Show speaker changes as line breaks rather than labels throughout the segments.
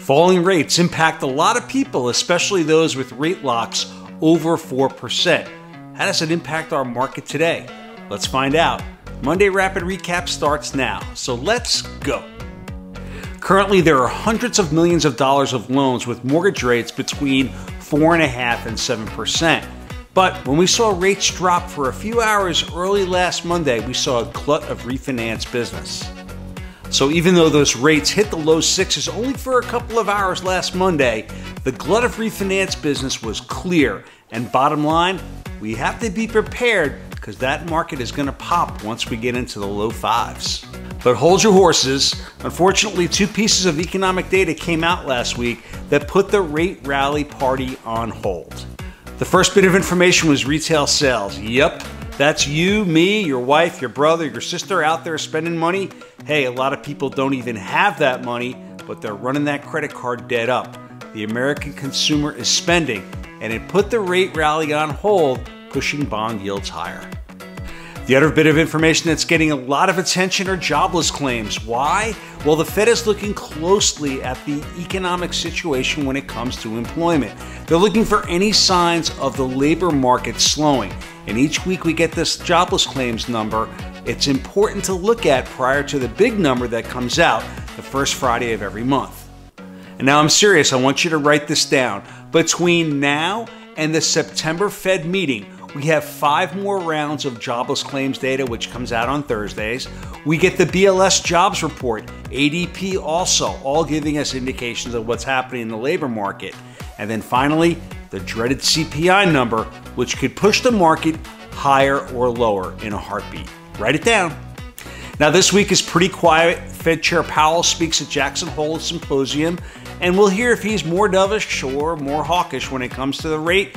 Falling rates impact a lot of people, especially those with rate locks over 4%. How does it impact our market today? Let's find out. Monday Rapid Recap starts now, so let's go. Currently, there are hundreds of millions of dollars of loans with mortgage rates between 4.5 and 7%. But when we saw rates drop for a few hours early last Monday, we saw a glut of refinance business. So even though those rates hit the low sixes only for a couple of hours last Monday, the glut of refinance business was clear. And bottom line, we have to be prepared because that market is going to pop once we get into the low fives. But hold your horses. Unfortunately, two pieces of economic data came out last week that put the rate rally party on hold. The first bit of information was retail sales. Yep, that's you, me, your wife, your brother, your sister out there spending money. Hey, a lot of people don't even have that money, but they're running that credit card debt up. The American consumer is spending, and it put the rate rally on hold, pushing bond yields higher. The other bit of information that's getting a lot of attention are jobless claims. Why? Well, the Fed is looking closely at the economic situation when it comes to employment. They're looking for any signs of the labor market slowing. And each week we get this jobless claims number. It's important to look at prior to the big number that comes out the first Friday of every month. And now I'm serious, I want you to write this down. Between now and the September Fed meeting, we have five more rounds of jobless claims data, which comes out on Thursdays. We get the BLS jobs report, ADP also, all giving us indications of what's happening in the labor market. And then finally, the dreaded CPI number, which could push the market higher or lower in a heartbeat. Write it down. Now, this week is pretty quiet. Fed Chair Powell speaks at Jackson Hole Symposium, and we'll hear if he's more dovish or more hawkish when it comes to the rate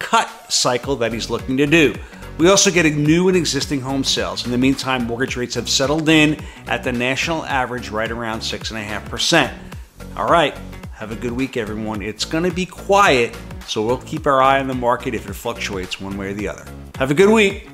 cut cycle that he's looking to do. We also get a new and existing home sales. In the meantime, mortgage rates have settled in at the national average right around 6.5%. All right, have a good week, everyone. It's going to be quiet, so we'll keep our eye on the market if it fluctuates one way or the other. Have a good week.